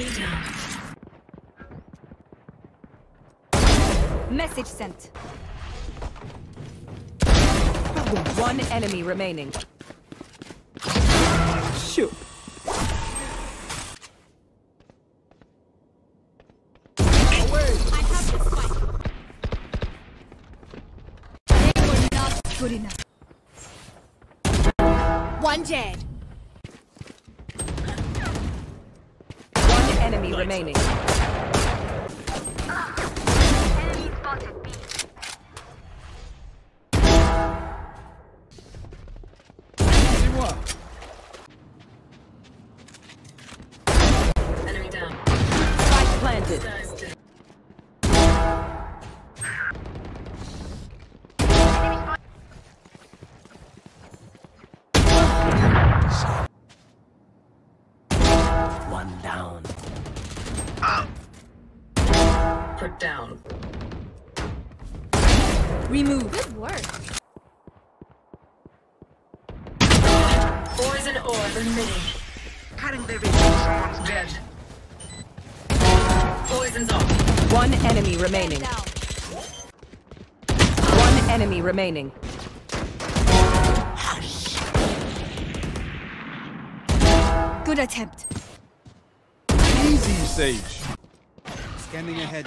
Enemy down. Message sent. One enemy remaining. Shoot. I have the spike. They were not good enough. One dead. One enemy remaining. Enemy down. Enemy. One down. Spike planted. Guys down. One down. Put down. Remove. Good work. Poison orb emitting. Cutting their vision. Someone's dead. Poison's off. One enemy remaining. One enemy remaining. Good attempt. Easy, Sage. Scanning ahead.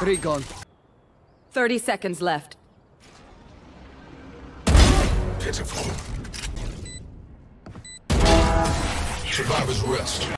Three gone. 30 seconds left. Pitiful. Survivor's rest.